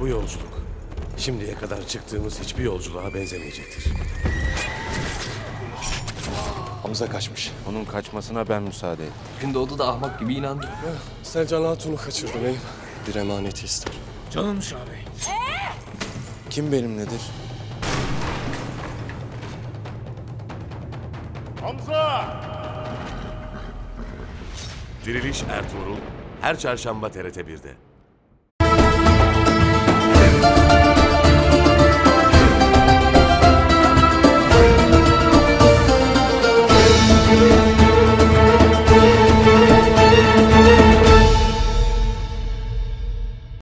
Bu yolculuk şimdiye kadar çıktığımız hiçbir yolculuğa benzemeyecektir. Hamza kaçmış. Onun kaçmasına ben müsaade ettim. Gündoğdu da ahmak gibi inandı. Selcan Hatun'u kaçırdı beyim. Bir emaneti ister. Canınmış ağabey. Kim benim nedir? Hamza. Diriliş Ertuğrul her çarşamba TRT 1'de.